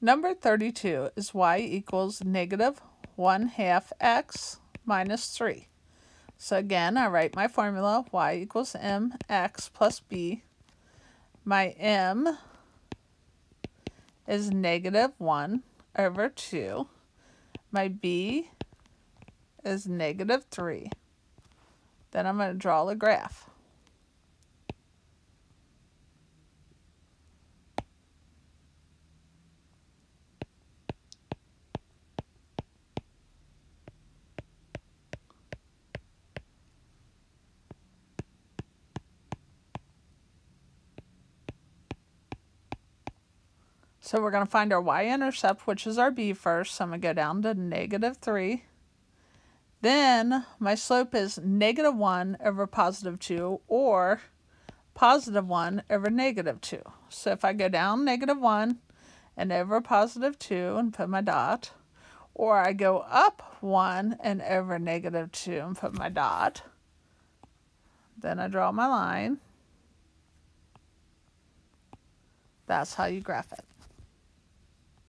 Number 32 is y equals negative 1 half x minus 3. So again, I write my formula, y equals mx plus b. My m is negative 1 over 2. My b is negative 3. Then I'm going to draw the graph. So we're going to find our y-intercept, which is our b first. So I'm going to go down to negative 3. Then my slope is negative 1 over positive 2 or positive 1 over negative 2. So if I go down negative 1 and over positive 2 and put my dot, or I go up 1 and over negative 2 and put my dot, then I draw my line. That's how you graph it.